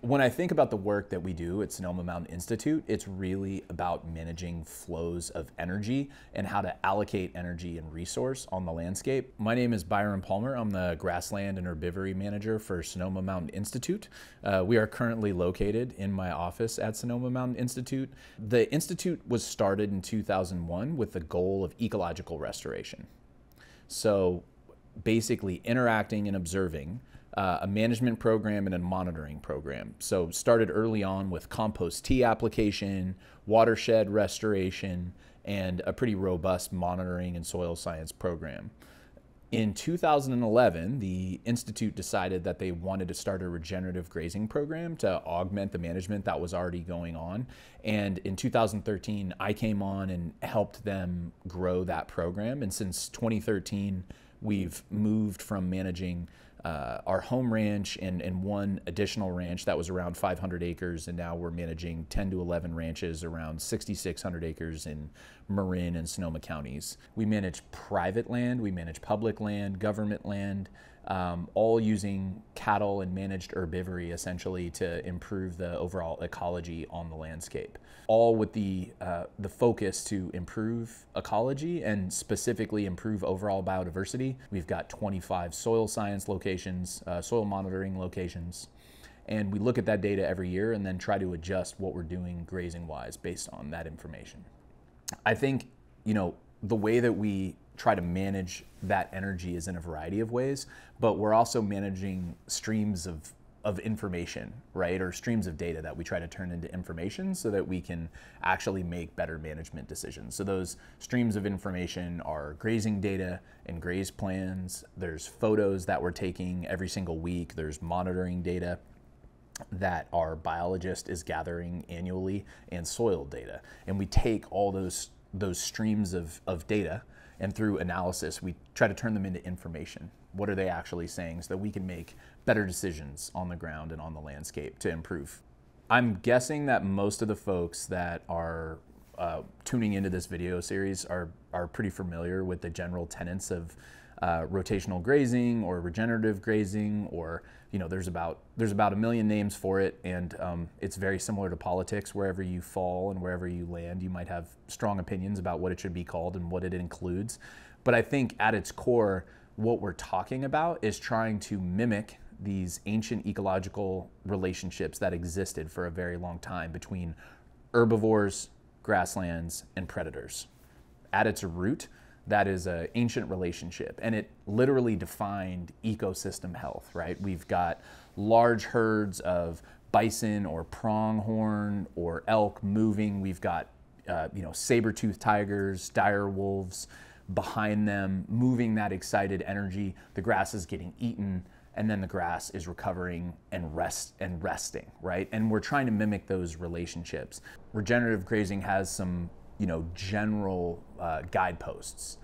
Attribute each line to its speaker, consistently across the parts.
Speaker 1: When I think about the work that we do at Sonoma Mountain Institute, it's really about managing flows of energy and how to allocate energy and resource on the landscape. My name is Byron Palmer. I'm the grassland and herbivory manager for Sonoma Mountain Institute. Uh, we are currently located in my office at Sonoma Mountain Institute. The Institute was started in 2001 with the goal of ecological restoration. So basically interacting and observing uh, a management program and a monitoring program. So started early on with compost tea application, watershed restoration, and a pretty robust monitoring and soil science program. In 2011, the Institute decided that they wanted to start a regenerative grazing program to augment the management that was already going on. And in 2013, I came on and helped them grow that program. And since 2013, we've moved from managing uh, our home ranch and, and one additional ranch that was around 500 acres, and now we're managing 10 to 11 ranches around 6,600 acres in Marin and Sonoma counties. We manage private land, we manage public land, government land, um, all using cattle and managed herbivory essentially to improve the overall ecology on the landscape. All with the, uh, the focus to improve ecology and specifically improve overall biodiversity. We've got 25 soil science locations, uh, soil monitoring locations, and we look at that data every year and then try to adjust what we're doing grazing wise based on that information. I think, you know, the way that we try to manage that energy is in a variety of ways, but we're also managing streams of of information, right? Or streams of data that we try to turn into information so that we can actually make better management decisions. So those streams of information are grazing data and graze plans. There's photos that we're taking every single week. There's monitoring data that our biologist is gathering annually and soil data. And we take all those those streams of, of data and through analysis, we try to turn them into information. What are they actually saying so that we can make better decisions on the ground and on the landscape to improve? I'm guessing that most of the folks that are uh, tuning into this video series are, are pretty familiar with the general tenets of uh, rotational grazing or regenerative grazing or you know there's about there's about a million names for it. And um, it's very similar to politics. Wherever you fall and wherever you land you might have strong opinions about what it should be called and what it includes. But i think at its core what we're talking about is trying to mimic these ancient ecological relationships that existed for a very long time between herbivores grasslands and predators. At its root that is an ancient relationship and it literally defined ecosystem health right? We've got large herds of bison or pronghorn or elk moving. We've got uh, you know saber-toothed tigers dire wolves behind them moving that excited energy. The grass is getting eaten and then the grass is recovering and rest and resting right? And we're trying to mimic those relationships. Regenerative grazing has some you know, general uh, guideposts.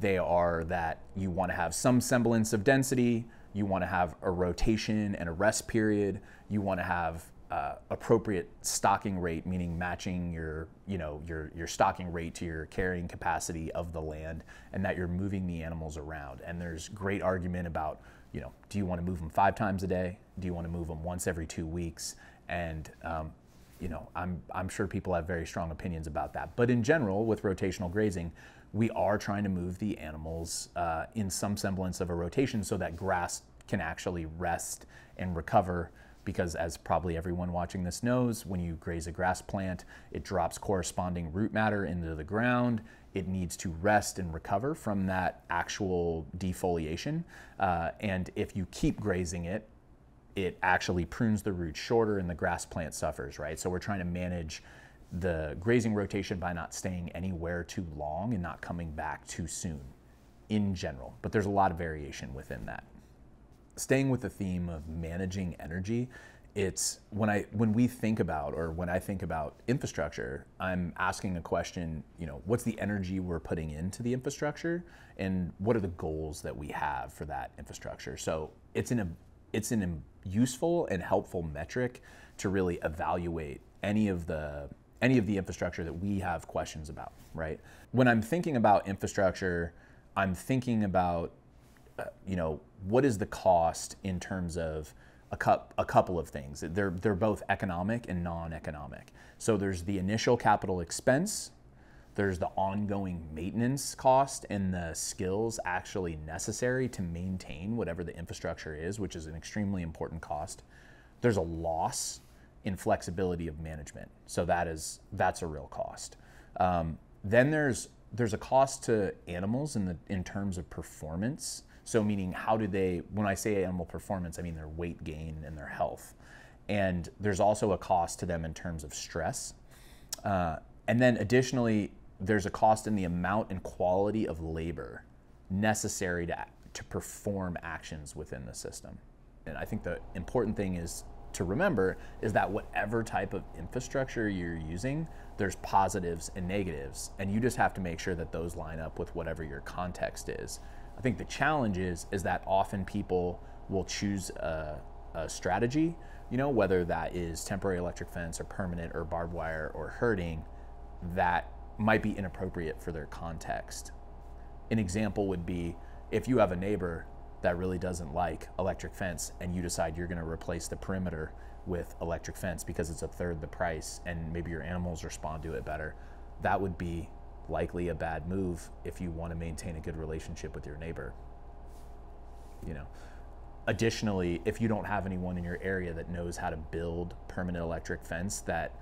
Speaker 1: They are that you want to have some semblance of density, you want to have a rotation and a rest period, you want to have uh, appropriate stocking rate, meaning matching your, you know, your, your stocking rate to your carrying capacity of the land, and that you're moving the animals around. And there's great argument about, you know, do you want to move them five times a day? Do you want to move them once every two weeks? And um, you know, I'm, I'm sure people have very strong opinions about that. But in general, with rotational grazing, we are trying to move the animals uh, in some semblance of a rotation so that grass can actually rest and recover. Because, as probably everyone watching this knows, when you graze a grass plant, it drops corresponding root matter into the ground. It needs to rest and recover from that actual defoliation. Uh, and if you keep grazing it, it actually prunes the roots shorter and the grass plant suffers, right? So we're trying to manage the grazing rotation by not staying anywhere too long and not coming back too soon in general. But there's a lot of variation within that. Staying with the theme of managing energy, it's when I when we think about or when I think about infrastructure, I'm asking a question, you know, what's the energy we're putting into the infrastructure and what are the goals that we have for that infrastructure? So it's in a it's an useful and helpful metric to really evaluate any of the any of the infrastructure that we have questions about, right? When I'm thinking about infrastructure, I'm thinking about uh, you know what is the cost in terms of a, cup, a couple of things. They're, they're both economic and non economic. So there's the initial capital expense, there's the ongoing maintenance cost and the skills actually necessary to maintain whatever the infrastructure is, which is an extremely important cost. There's a loss in flexibility of management. So that is that's a real cost. Um, then there's there's a cost to animals in the in terms of performance. So meaning how do they when I say animal performance, I mean their weight gain and their health. And there's also a cost to them in terms of stress. Uh, and then additionally, there's a cost in the amount and quality of labor necessary to, to perform actions within the system. And I think the important thing is to remember is that whatever type of infrastructure you're using, there's positives and negatives, and you just have to make sure that those line up with whatever your context is. I think the challenge is is that often people will choose a, a strategy, you know, whether that is temporary electric fence or permanent or barbed wire or herding, that might be inappropriate for their context. An example would be if you have a neighbor that really doesn't like electric fence and you decide you're going to replace the perimeter with electric fence because it's a third the price and maybe your animals respond to it better, that would be likely a bad move if you want to maintain a good relationship with your neighbor. You know. Additionally, if you don't have anyone in your area that knows how to build permanent electric fence that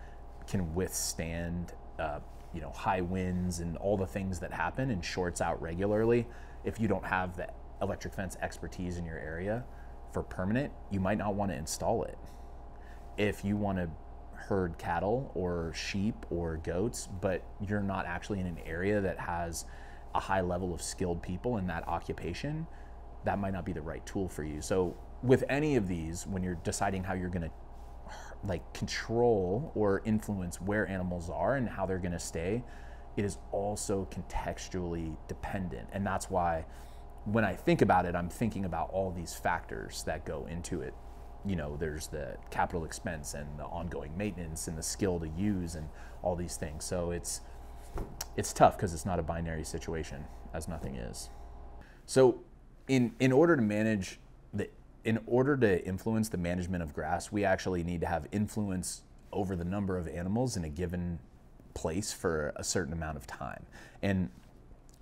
Speaker 1: can withstand uh, you know high winds and all the things that happen and shorts out regularly, if you don't have the electric fence expertise in your area for permanent, you might not want to install it. If you want to herd cattle or sheep or goats, but you're not actually in an area that has a high level of skilled people in that occupation, that might not be the right tool for you. So with any of these, when you're deciding how you're going to like control or influence where animals are and how they're going to stay, it is also contextually dependent. And that's why when I think about it, I'm thinking about all these factors that go into it. You know, there's the capital expense and the ongoing maintenance and the skill to use and all these things. So it's it's tough because it's not a binary situation, as nothing is. So in in order to manage the in order to influence the management of grass, we actually need to have influence over the number of animals in a given place for a certain amount of time. And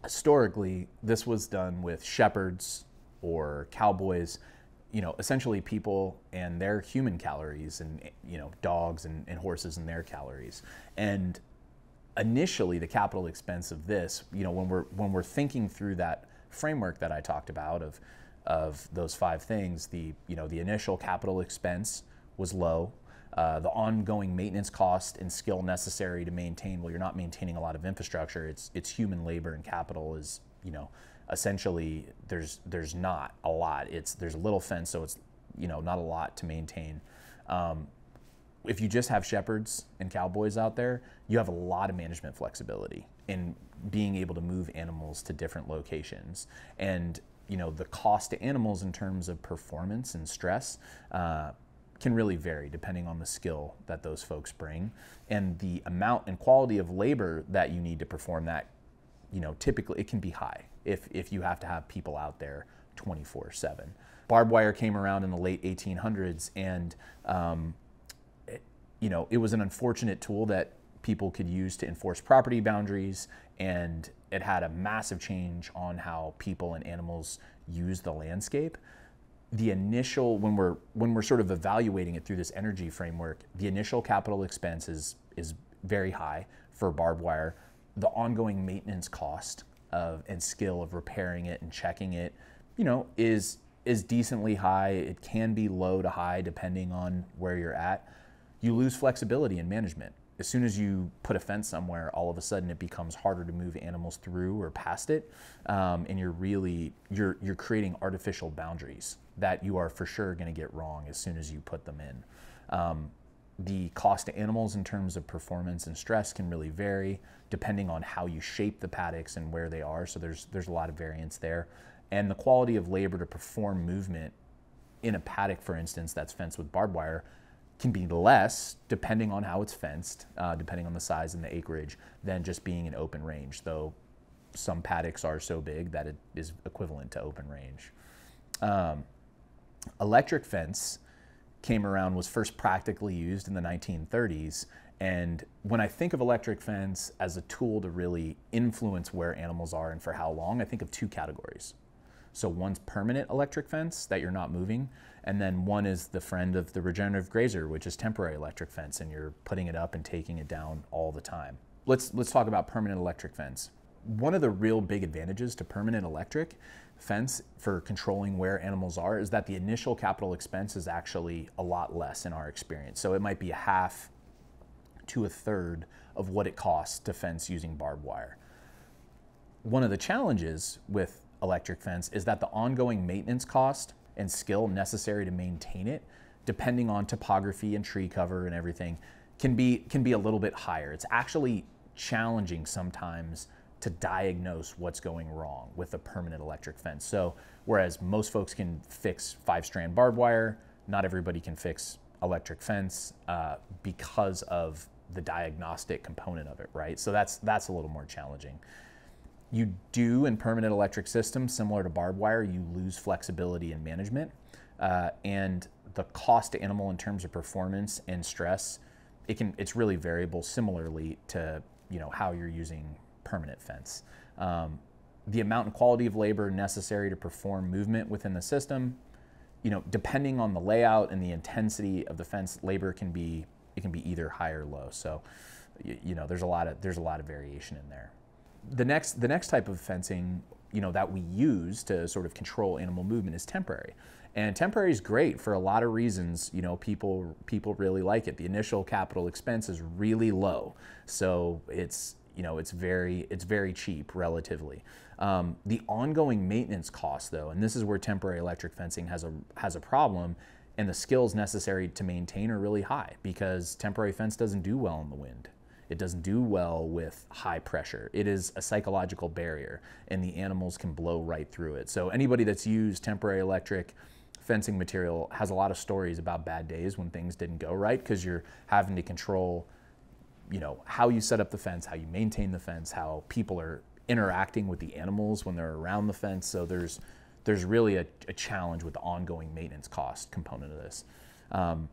Speaker 1: historically, this was done with shepherds or cowboys, you know, essentially people and their human calories and, you know, dogs and, and horses and their calories. And initially the capital expense of this, you know, when we're, when we're thinking through that framework that I talked about of, of those five things, the you know the initial capital expense was low. Uh, the ongoing maintenance cost and skill necessary to maintain well you're not maintaining a lot of infrastructure. It's it's human labor and capital is you know essentially there's there's not a lot. It's there's a little fence so it's you know not a lot to maintain. Um, if you just have shepherds and cowboys out there you have a lot of management flexibility in being able to move animals to different locations. And you know the cost to animals in terms of performance and stress uh, can really vary depending on the skill that those folks bring. And the amount and quality of labor that you need to perform that you know typically it can be high if if you have to have people out there 24 7 barbed wire came around in the late 1800s and um, it, you know it was an unfortunate tool that people could use to enforce property boundaries and it had a massive change on how people and animals use the landscape. The initial when we're when we're sort of evaluating it through this energy framework the initial capital expense is is very high for barbed wire. The ongoing maintenance cost of and skill of repairing it and checking it you know is is decently high. It can be low to high depending on where you're at. You lose flexibility in management as soon as you put a fence somewhere, all of a sudden it becomes harder to move animals through or past it, um, and you're really you're you're creating artificial boundaries that you are for sure going to get wrong as soon as you put them in. Um, the cost to animals in terms of performance and stress can really vary depending on how you shape the paddocks and where they are. So there's there's a lot of variance there, and the quality of labor to perform movement in a paddock, for instance, that's fenced with barbed wire can be less depending on how it's fenced, uh, depending on the size and the acreage, than just being an open range, though some paddocks are so big that it is equivalent to open range. Um, electric fence came around was first practically used in the 1930s. And when I think of electric fence as a tool to really influence where animals are and for how long, I think of two categories. So one's permanent electric fence that you're not moving, and then one is the friend of the regenerative grazer, which is temporary electric fence, and you're putting it up and taking it down all the time. Let's let's talk about permanent electric fence. One of the real big advantages to permanent electric fence for controlling where animals are is that the initial capital expense is actually a lot less in our experience. So it might be a half to a third of what it costs to fence using barbed wire. One of the challenges with electric fence is that the ongoing maintenance cost and skill necessary to maintain it, depending on topography and tree cover and everything, can be can be a little bit higher. It's actually challenging sometimes to diagnose what's going wrong with a permanent electric fence. So whereas most folks can fix five strand barbed wire, not everybody can fix electric fence uh, because of the diagnostic component of it, right? So that's that's a little more challenging. You do in permanent electric systems, similar to barbed wire, you lose flexibility in management. Uh, and the cost to animal in terms of performance and stress, it can it's really variable similarly to you know how you're using permanent fence. Um, the amount and quality of labor necessary to perform movement within the system, you know, depending on the layout and the intensity of the fence, labor can be it can be either high or low. So, you, you know, there's a lot of there's a lot of variation in there the next the next type of fencing you know that we use to sort of control animal movement is temporary. And temporary is great for a lot of reasons you know people people really like it. The initial capital expense is really low. So it's you know it's very it's very cheap relatively. Um, the ongoing maintenance cost though and this is where temporary electric fencing has a has a problem and the skills necessary to maintain are really high because temporary fence doesn't do well in the wind it doesn't do well with high pressure. It is a psychological barrier, and the animals can blow right through it. So anybody that's used temporary electric fencing material has a lot of stories about bad days when things didn't go right because you're having to control, you know, how you set up the fence, how you maintain the fence, how people are interacting with the animals when they're around the fence. So there's there's really a, a challenge with the ongoing maintenance cost component of this. Um,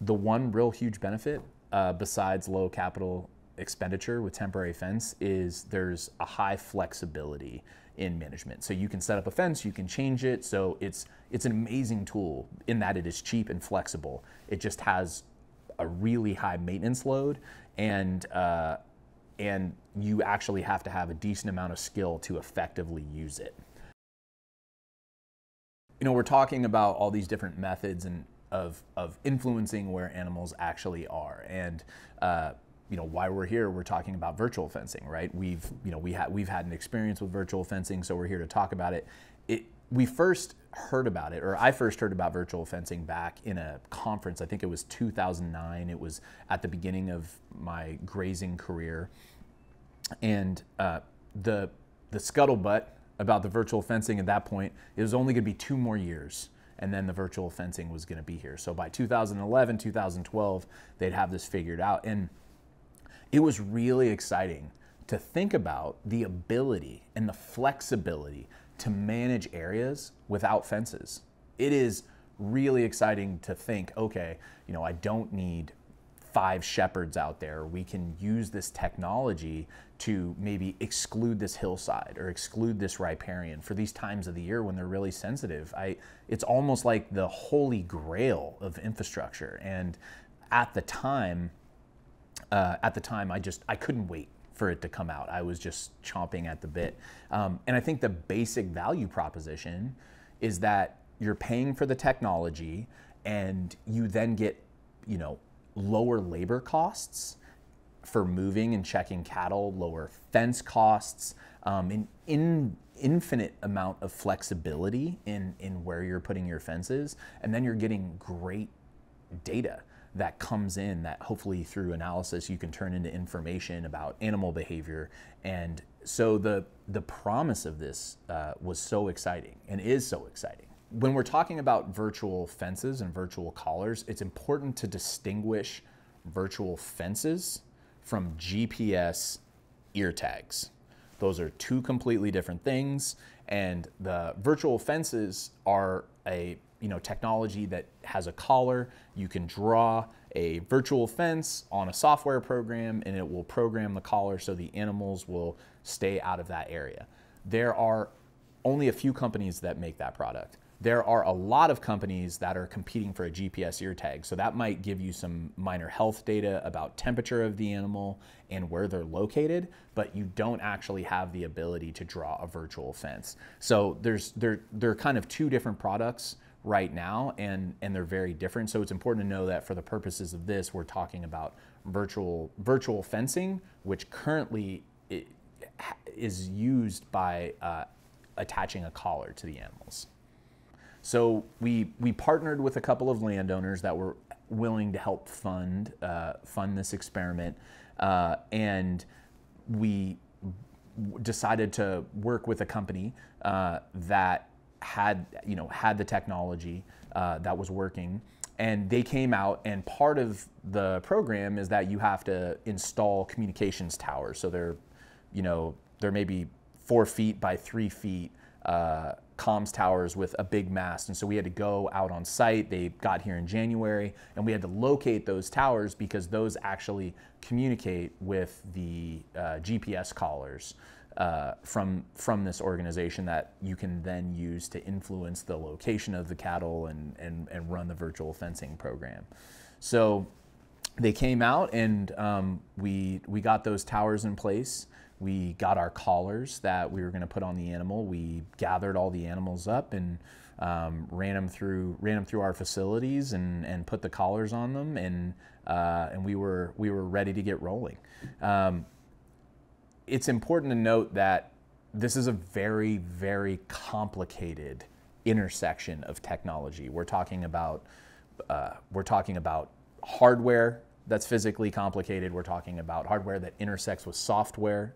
Speaker 1: the one real huge benefit uh, besides low capital expenditure with temporary fence is there's a high flexibility in management. So you can set up a fence, you can change it. So it's it's an amazing tool in that it is cheap and flexible. It just has a really high maintenance load and uh, and you actually have to have a decent amount of skill to effectively use it. You know, we're talking about all these different methods and of, of influencing where animals actually are. And uh, you know why we're here we're talking about virtual fencing right? We've you know we had we've had an experience with virtual fencing so we're here to talk about it. It we first heard about it or i first heard about virtual fencing back in a conference i think it was 2009 it was at the beginning of my grazing career. And uh, the the scuttlebutt about the virtual fencing at that point it was only going to be two more years and then the virtual fencing was going to be here. So by 2011, 2012, they'd have this figured out. And it was really exciting to think about the ability and the flexibility to manage areas without fences. It is really exciting to think, okay, you know, I don't need five shepherds out there. We can use this technology to maybe exclude this hillside or exclude this riparian for these times of the year when they're really sensitive. I, it's almost like the holy grail of infrastructure. And at the time, uh, at the time, I just I couldn't wait for it to come out. I was just chomping at the bit. Um, and I think the basic value proposition is that you're paying for the technology and you then get, you know, lower labor costs for moving and checking cattle, lower fence costs, um, an in, infinite amount of flexibility in, in where you're putting your fences, and then you're getting great data that comes in that hopefully through analysis you can turn into information about animal behavior. And so the, the promise of this uh, was so exciting and is so exciting when we're talking about virtual fences and virtual collars, it's important to distinguish virtual fences from GPS ear tags. Those are two completely different things, and the virtual fences are a you know technology that has a collar. You can draw a virtual fence on a software program, and it will program the collar so the animals will stay out of that area. There are only a few companies that make that product there are a lot of companies that are competing for a GPS ear tag. So that might give you some minor health data about temperature of the animal and where they're located, but you don't actually have the ability to draw a virtual fence. So there's there there are kind of two different products right now and and they're very different. So it's important to know that for the purposes of this, we're talking about virtual virtual fencing, which currently is used by uh, attaching a collar to the animals. So we we partnered with a couple of landowners that were willing to help fund uh, fund this experiment, uh, and we decided to work with a company uh, that had you know had the technology uh, that was working. And they came out and part of the program is that you have to install communications towers. So they're you know they're maybe four feet by three feet uh, comms towers with a big mast. And so we had to go out on site. They got here in January, and we had to locate those towers because those actually communicate with the uh, GPS collars. Uh, from from this organization that you can then use to influence the location of the cattle and, and, and run the virtual fencing program. So they came out and um, we we got those towers in place. We got our collars that we were going to put on the animal. We gathered all the animals up and um, ran them through ran them through our facilities and, and put the collars on them and uh, and we were we were ready to get rolling. Um, it's important to note that this is a very very complicated intersection of technology. We're talking about uh, we're talking about hardware that's physically complicated. We're talking about hardware that intersects with software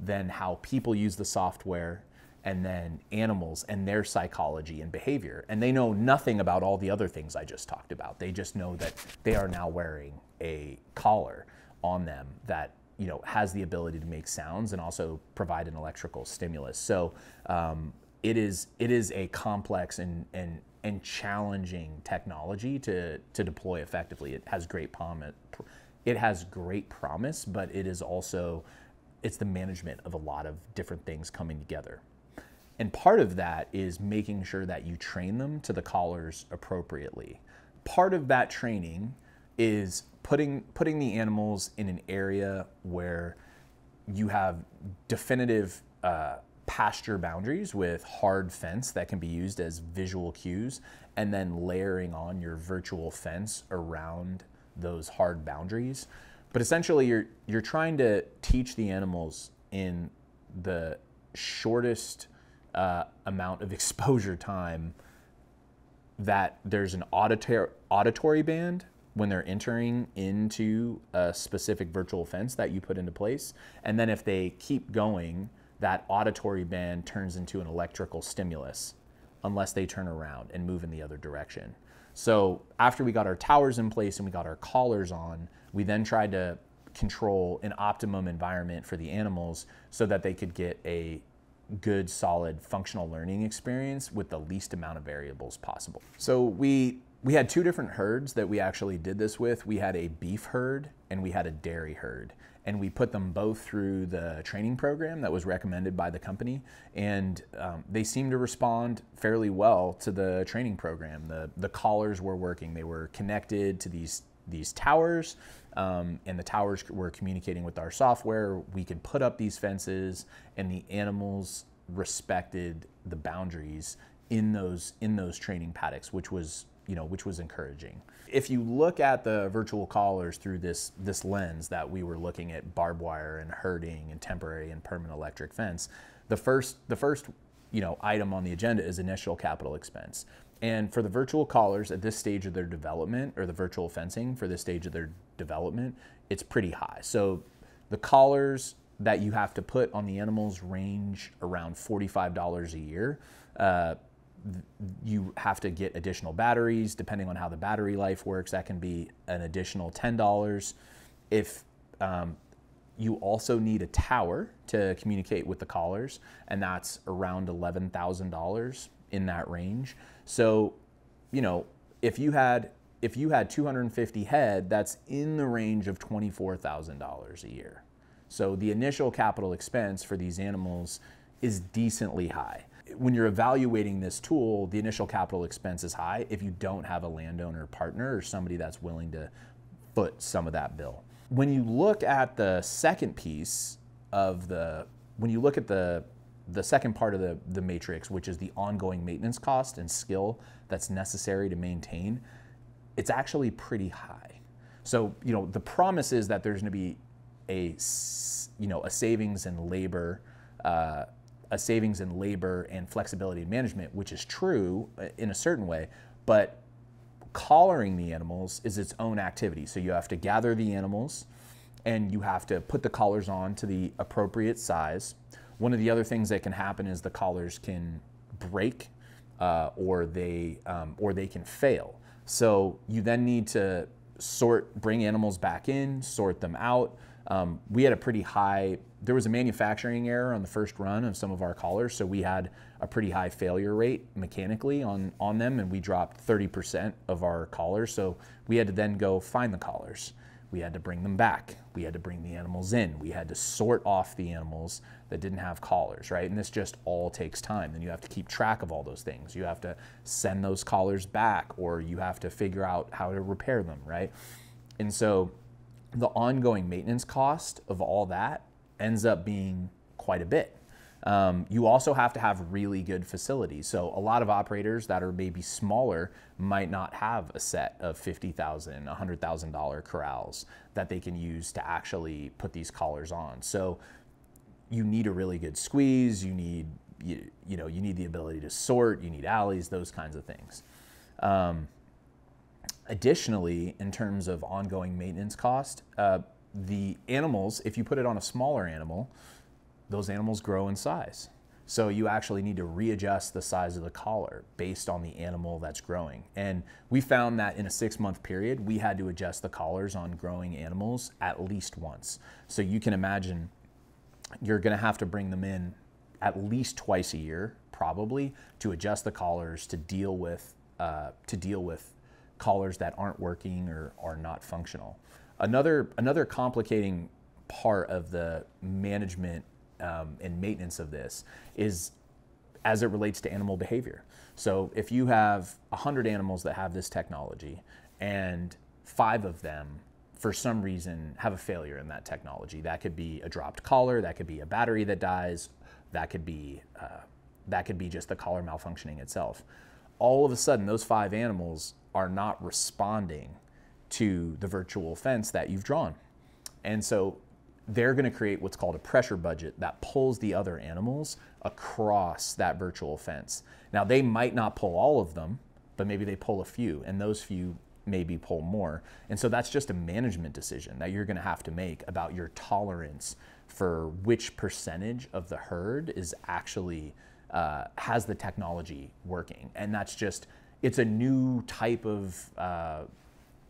Speaker 1: then how people use the software, and then animals and their psychology and behavior. And they know nothing about all the other things I just talked about. They just know that they are now wearing a collar on them that you know has the ability to make sounds and also provide an electrical stimulus. So um, it is it is a complex and and and challenging technology to to deploy effectively. It has great promise. It has great promise, but it is also it's the management of a lot of different things coming together. And part of that is making sure that you train them to the collars appropriately. Part of that training is putting putting the animals in an area where you have definitive uh, pasture boundaries with hard fence that can be used as visual cues, and then layering on your virtual fence around those hard boundaries but essentially, you're you're trying to teach the animals in the shortest uh, amount of exposure time that there's an auditory auditory band when they're entering into a specific virtual fence that you put into place, and then if they keep going, that auditory band turns into an electrical stimulus unless they turn around and move in the other direction. So after we got our towers in place and we got our collars on, we then tried to control an optimum environment for the animals so that they could get a good, solid, functional learning experience with the least amount of variables possible. So we we had two different herds that we actually did this with. We had a beef herd and we had a dairy herd. And we put them both through the training program that was recommended by the company. And um, they seemed to respond fairly well to the training program. The, the collars were working, they were connected to these these towers, um, and the towers were communicating with our software. We could put up these fences, and the animals respected the boundaries in those in those training paddocks, which was you know which was encouraging. If you look at the virtual collars through this this lens that we were looking at barbed wire and herding and temporary and permanent electric fence, the first the first you know item on the agenda is initial capital expense. And for the virtual collars at this stage of their development, or the virtual fencing for this stage of their development, it's pretty high. So the collars that you have to put on the animals range around $45 a year. Uh, you have to get additional batteries depending on how the battery life works. That can be an additional $10. If um, you also need a tower to communicate with the collars, and that's around $11,000 in that range. So you know, if you had if you had 250 head, that's in the range of $24,000 a year. So the initial capital expense for these animals is decently high. When you're evaluating this tool, the initial capital expense is high if you don't have a landowner partner or somebody that's willing to foot some of that bill. When you look at the second piece of the, when you look at the the second part of the, the matrix, which is the ongoing maintenance cost and skill that's necessary to maintain, it's actually pretty high. So, you know, the promise is that there's going to be a, you know, a savings in labor, uh, a savings in labor and flexibility in management, which is true uh, in a certain way, but collaring the animals is its own activity. So you have to gather the animals and you have to put the collars on to the appropriate size. One of the other things that can happen is the collars can break uh, or they um, or they can fail. So you then need to sort, bring animals back in, sort them out. Um, we had a pretty high, there was a manufacturing error on the first run of some of our collars, so we had a pretty high failure rate mechanically on, on them, and we dropped 30% of our collars. So we had to then go find the collars. We had to bring them back. We had to bring the animals in. We had to sort off the animals that didn't have collars, right? And this just all takes time. Then you have to keep track of all those things. You have to send those collars back or you have to figure out how to repair them, right? And so the ongoing maintenance cost of all that ends up being quite a bit. Um, you also have to have really good facilities. So a lot of operators that are maybe smaller might not have a set of $50,000, $100,000 corrals that they can use to actually put these collars on. So you need a really good squeeze. You need, you, you know, you need the ability to sort, you need alleys, those kinds of things. Um, additionally, in terms of ongoing maintenance cost, uh, the animals, if you put it on a smaller animal, those animals grow in size. So you actually need to readjust the size of the collar based on the animal that's growing. And we found that in a six month period, we had to adjust the collars on growing animals at least once. So you can imagine you're gonna have to bring them in at least twice a year, probably, to adjust the collars to deal with, uh, to deal with collars that aren't working or are not functional. Another, another complicating part of the management um, and maintenance of this is as it relates to animal behavior. So if you have 100 animals that have this technology and five of them for some reason have a failure in that technology, that could be a dropped collar, that could be a battery that dies, that could be uh, that could be just the collar malfunctioning itself. All of a sudden, those five animals are not responding to the virtual fence that you've drawn. And so they're going to create what's called a pressure budget that pulls the other animals across that virtual fence. Now, they might not pull all of them, but maybe they pull a few, and those few maybe pull more. And so that's just a management decision that you're going to have to make about your tolerance for which percentage of the herd is actually uh, has the technology working. And that's just, it's a new type of uh,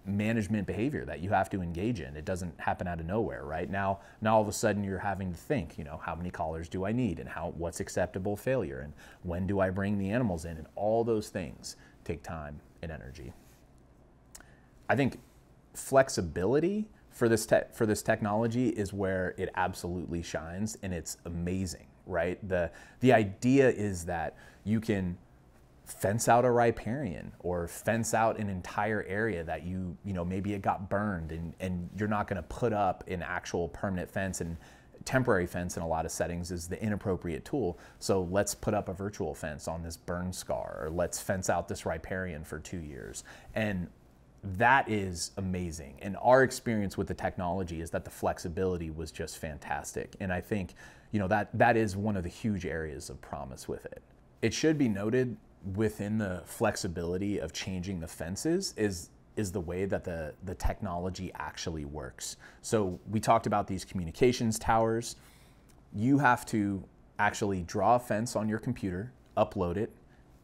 Speaker 1: management behavior that you have to engage in. It doesn't happen out of nowhere, right? Now, now all of a sudden you're having to think, you know, how many collars do I need and how what's acceptable failure and when do I bring the animals in and all those things take time and energy. I think flexibility for this for this technology is where it absolutely shines and it's amazing, right? The the idea is that you can fence out a riparian or fence out an entire area that you, you know, maybe it got burned and, and you're not going to put up an actual permanent fence and temporary fence in a lot of settings is the inappropriate tool. So let's put up a virtual fence on this burn scar or let's fence out this riparian for two years. And that is amazing. And our experience with the technology is that the flexibility was just fantastic. And I think, you know, that that is one of the huge areas of promise with it. It should be noted within the flexibility of changing the fences is is the way that the, the technology actually works. So we talked about these communications towers. You have to actually draw a fence on your computer, upload it.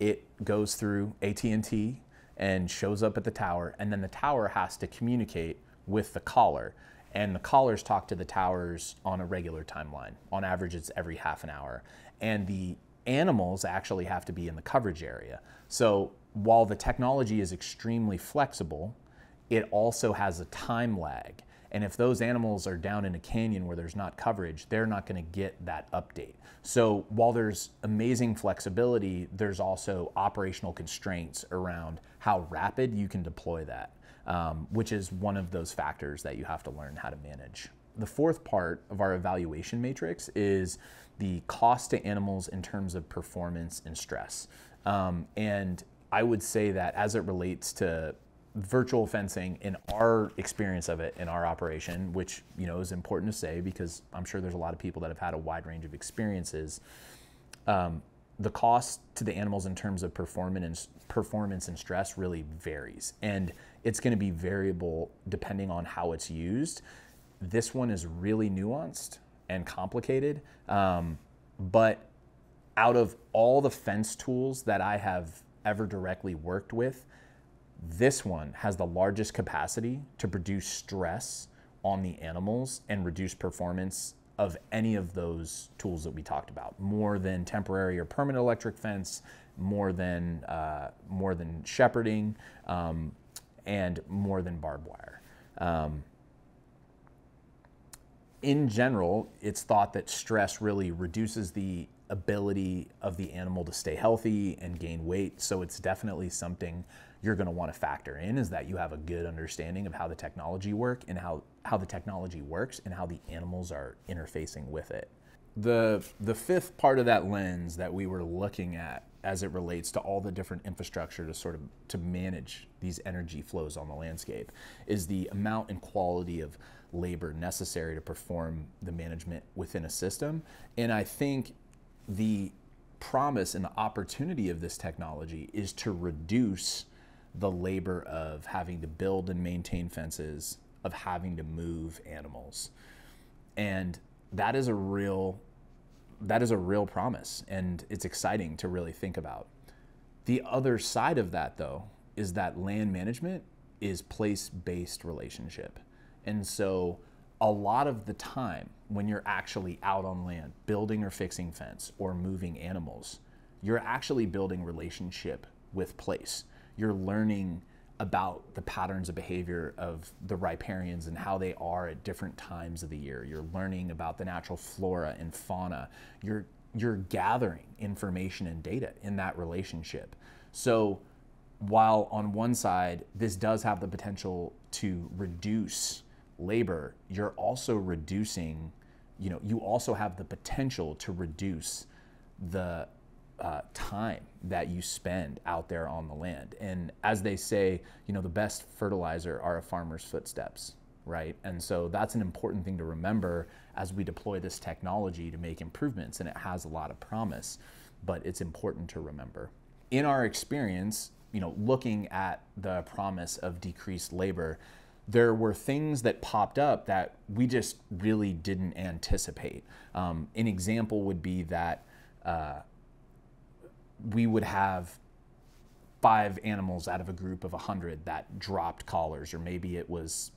Speaker 1: It goes through AT&T and shows up at the tower, and then the tower has to communicate with the collar. And the collars talk to the towers on a regular timeline. On average, it's every half an hour. And the animals actually have to be in the coverage area. So while the technology is extremely flexible, it also has a time lag. And if those animals are down in a canyon where there's not coverage, they're not going to get that update. So while there's amazing flexibility, there's also operational constraints around how rapid you can deploy that, um, which is one of those factors that you have to learn how to manage. The fourth part of our evaluation matrix is the cost to animals in terms of performance and stress. Um, and I would say that as it relates to virtual fencing in our experience of it in our operation, which you know is important to say because I'm sure there's a lot of people that have had a wide range of experiences. Um, the cost to the animals in terms of performance and performance and stress really varies, and it's going to be variable depending on how it's used. This one is really nuanced and complicated, um, but out of all the fence tools that I have ever directly worked with, this one has the largest capacity to produce stress on the animals and reduce performance of any of those tools that we talked about, more than temporary or permanent electric fence, more than uh, more than shepherding, um, and more than barbed wire. Um, in general, it's thought that stress really reduces the ability of the animal to stay healthy and gain weight. So it's definitely something you're going to want to factor in is that you have a good understanding of how the technology work and how, how the technology works and how the animals are interfacing with it. The, the fifth part of that lens that we were looking at as it relates to all the different infrastructure to sort of to manage these energy flows on the landscape is the amount and quality of labor necessary to perform the management within a system. And I think the promise and the opportunity of this technology is to reduce the labor of having to build and maintain fences, of having to move animals. And that is a real that is a real promise and it's exciting to really think about. The other side of that though is that land management is place-based relationship. And so a lot of the time when you're actually out on land building or fixing fence or moving animals, you're actually building relationship with place you're learning about the patterns of behavior of the riparians and how they are at different times of the year. You're learning about the natural flora and fauna. You're you're gathering information and data in that relationship. So while on one side this does have the potential to reduce labor, you're also reducing, you know, you also have the potential to reduce the uh, time that you spend out there on the land. And as they say, you know, the best fertilizer are a farmer's footsteps, right? And so that's an important thing to remember as we deploy this technology to make improvements. And it has a lot of promise, but it's important to remember. In our experience, you know, looking at the promise of decreased labor, there were things that popped up that we just really didn't anticipate. Um, an example would be that uh, we would have five animals out of a group of 100 that dropped collars, or maybe it was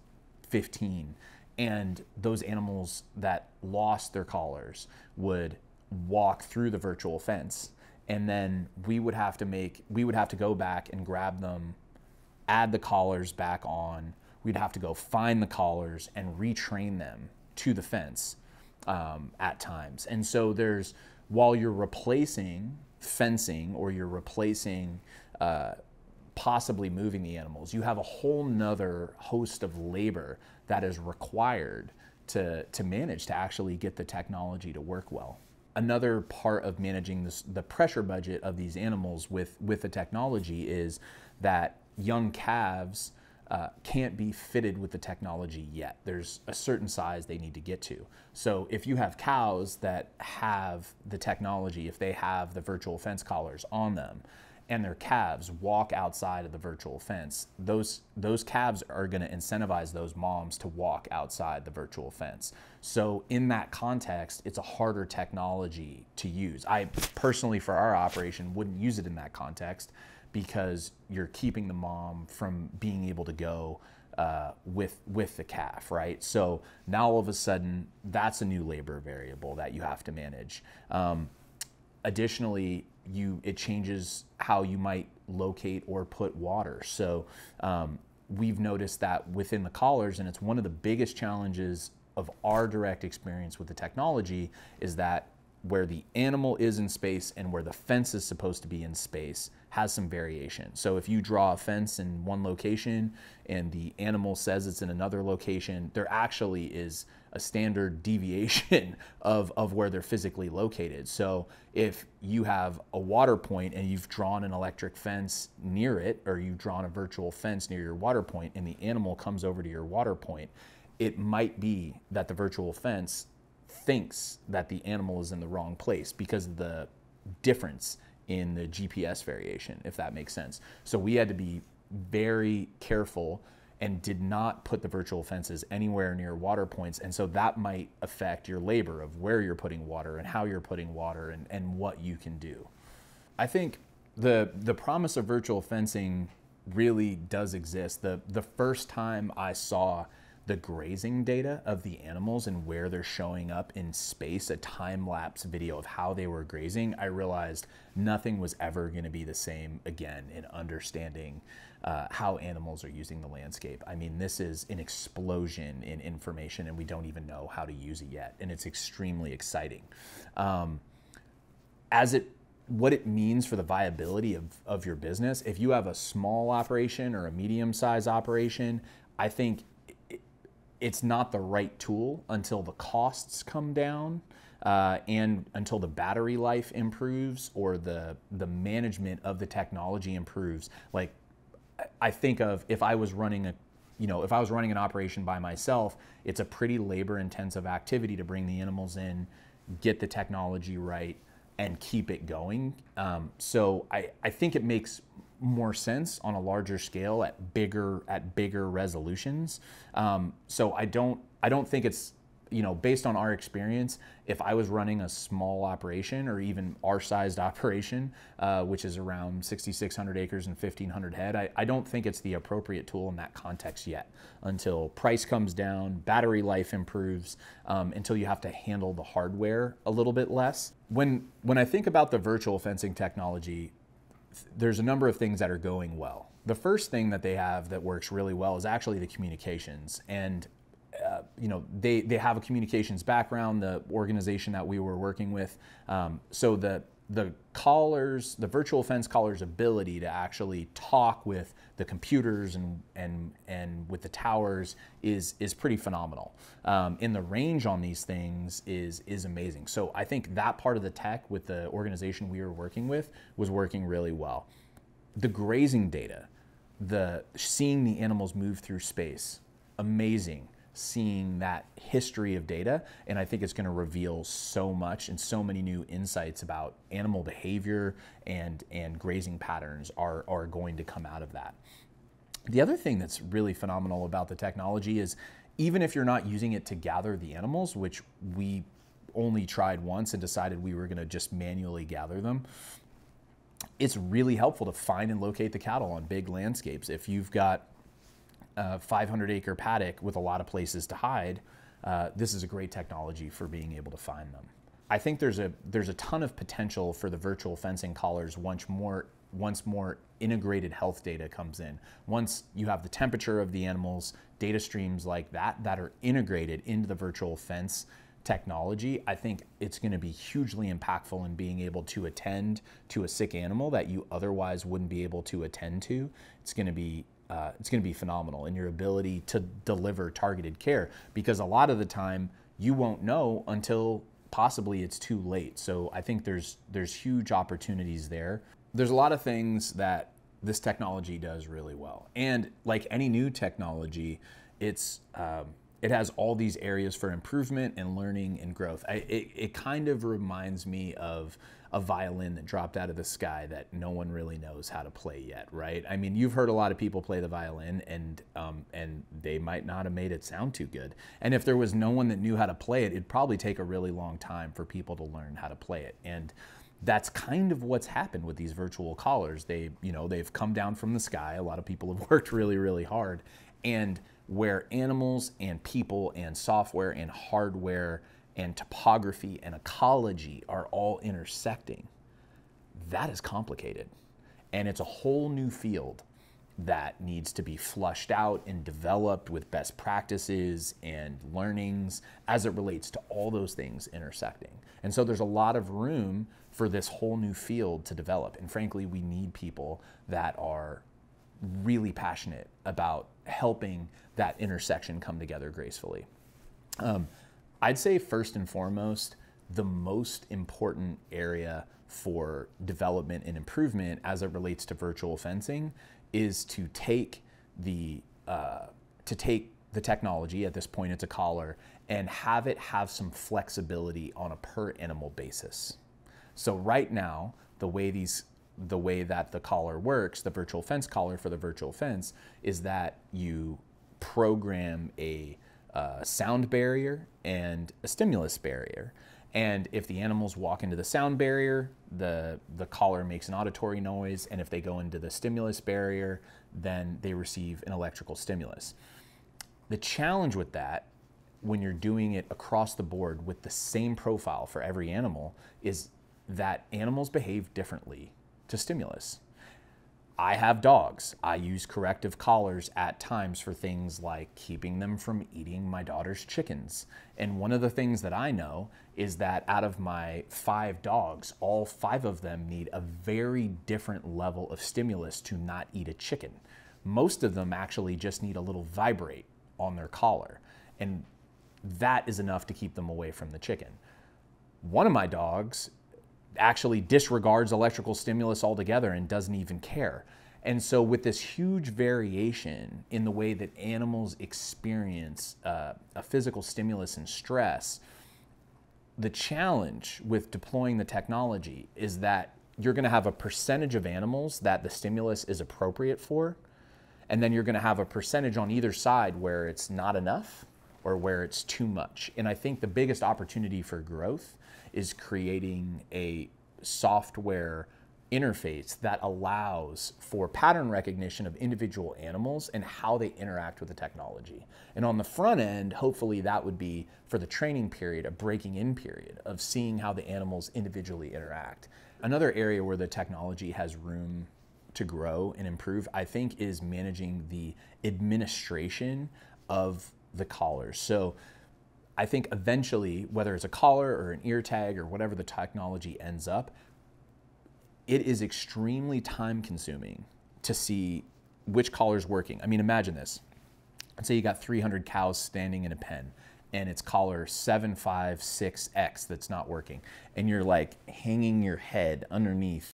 Speaker 1: 15. And those animals that lost their collars would walk through the virtual fence. And then we would have to make, we would have to go back and grab them, add the collars back on. We'd have to go find the collars and retrain them to the fence um, at times. And so there's, while you're replacing fencing or you're replacing uh, possibly moving the animals, you have a whole nother host of labor that is required to, to manage to actually get the technology to work well. Another part of managing this, the pressure budget of these animals with, with the technology is that young calves uh, can't be fitted with the technology yet. There's a certain size they need to get to. So if you have cows that have the technology, if they have the virtual fence collars on them, and their calves walk outside of the virtual fence, those those calves are going to incentivize those moms to walk outside the virtual fence. So in that context, it's a harder technology to use. I personally, for our operation, wouldn't use it in that context because you're keeping the mom from being able to go uh, with with the calf, right? So now all of a sudden, that's a new labor variable that you have to manage. Um, additionally, you it changes how you might locate or put water. So um, we've noticed that within the collars, and it's one of the biggest challenges of our direct experience with the technology is that where the animal is in space and where the fence is supposed to be in space has some variation. So if you draw a fence in one location and the animal says it's in another location, there actually is a standard deviation of, of where they're physically located. So if you have a water point and you've drawn an electric fence near it, or you've drawn a virtual fence near your water point and the animal comes over to your water point, it might be that the virtual fence thinks that the animal is in the wrong place because of the difference in the GPS variation, if that makes sense. So we had to be very careful and did not put the virtual fences anywhere near water points. And so that might affect your labor of where you're putting water and how you're putting water and, and what you can do. I think the, the promise of virtual fencing really does exist. The, the first time I saw the grazing data of the animals and where they're showing up in space, a time lapse video of how they were grazing, I realized nothing was ever going to be the same again in understanding uh, how animals are using the landscape. I mean, this is an explosion in information, and we don't even know how to use it yet, and it's extremely exciting. Um, as it what it means for the viability of, of your business. If you have a small operation or a medium sized operation, I think it's not the right tool until the costs come down uh, and until the battery life improves or the the management of the technology improves. Like I think of if I was running a you know, if I was running an operation by myself, it's a pretty labor intensive activity to bring the animals in, get the technology right, and keep it going. Um, so I, I think it makes more sense on a larger scale at bigger at bigger resolutions. Um, so I don't I don't think it's you know based on our experience. If I was running a small operation or even our sized operation, uh, which is around 6,600 acres and 1,500 head, I, I don't think it's the appropriate tool in that context yet. Until price comes down, battery life improves, um, until you have to handle the hardware a little bit less. When when I think about the virtual fencing technology, there's a number of things that are going well. The first thing that they have that works really well is actually the communications. And uh, you know they they have a communications background. The organization that we were working with, um, so the the collars, the virtual fence collar's ability to actually talk with the computers and and and with the towers is is pretty phenomenal. Um, and the range on these things is is amazing. So I think that part of the tech with the organization we were working with was working really well. The grazing data, the seeing the animals move through space, amazing seeing that history of data. And I think it's going to reveal so much and so many new insights about animal behavior and, and grazing patterns are, are going to come out of that. The other thing that's really phenomenal about the technology is even if you're not using it to gather the animals, which we only tried once and decided we were going to just manually gather them, it's really helpful to find and locate the cattle on big landscapes. If you've got a 500 acre paddock with a lot of places to hide, uh, this is a great technology for being able to find them. I think there's a there's a ton of potential for the virtual fencing collars once more once more integrated health data comes in. Once you have the temperature of the animals, data streams like that that are integrated into the virtual fence technology, I think it's going to be hugely impactful in being able to attend to a sick animal that you otherwise wouldn't be able to attend to. It's going to be uh, it's going to be phenomenal in your ability to deliver targeted care because a lot of the time you won't know until possibly it's too late. So I think there's there's huge opportunities there. There's a lot of things that this technology does really well, and like any new technology, it's um, it has all these areas for improvement and learning and growth. I, it, it kind of reminds me of a violin that dropped out of the sky that no one really knows how to play yet, right? I mean, you've heard a lot of people play the violin, and um, and they might not have made it sound too good. And if there was no one that knew how to play it, it'd probably take a really long time for people to learn how to play it. And that's kind of what's happened with these virtual collars. They, you know, they've come down from the sky. A lot of people have worked really, really hard, and where animals and people and software and hardware and topography and ecology are all intersecting. that is complicated. And it's a whole new field that needs to be flushed out and developed with best practices and learnings as it relates to all those things intersecting. And so there's a lot of room for this whole new field to develop. And frankly, we need people that are really passionate about helping that intersection come together gracefully. Um, I'd say, first and foremost, the most important area for development and improvement as it relates to virtual fencing is to take the uh, to take the technology at this point it's a collar and have it have some flexibility on a per animal basis so right now the way these the way that the collar works the virtual fence collar for the virtual fence is that you program a uh, sound barrier and a stimulus barrier and if the animals walk into the sound barrier, the, the collar makes an auditory noise. And if they go into the stimulus barrier, then they receive an electrical stimulus. The challenge with that, when you're doing it across the board with the same profile for every animal, is that animals behave differently to stimulus. I have dogs. I use corrective collars at times for things like keeping them from eating my daughter's chickens. And one of the things that I know is that out of my five dogs, all five of them need a very different level of stimulus to not eat a chicken. Most of them actually just need a little vibrate on their collar. And that is enough to keep them away from the chicken. One of my dogs actually disregards electrical stimulus altogether and doesn't even care. And so, with this huge variation in the way that animals experience uh, a physical stimulus and stress, the challenge with deploying the technology is that you're going to have a percentage of animals that the stimulus is appropriate for, and then you're going to have a percentage on either side where it's not enough or where it's too much. And I think the biggest opportunity for growth is creating a software interface that allows for pattern recognition of individual animals and how they interact with the technology. And on the front end, hopefully that would be for the training period, a breaking in period of seeing how the animals individually interact. Another area where the technology has room to grow and improve, I think, is managing the administration of the collars. So I think eventually, whether it's a collar or an ear tag or whatever the technology ends up, it is extremely time consuming to see which collar is working. I mean, imagine this. Let's say you got 300 cows standing in a pen and it's collar 756X that's not working. And you're like hanging your head underneath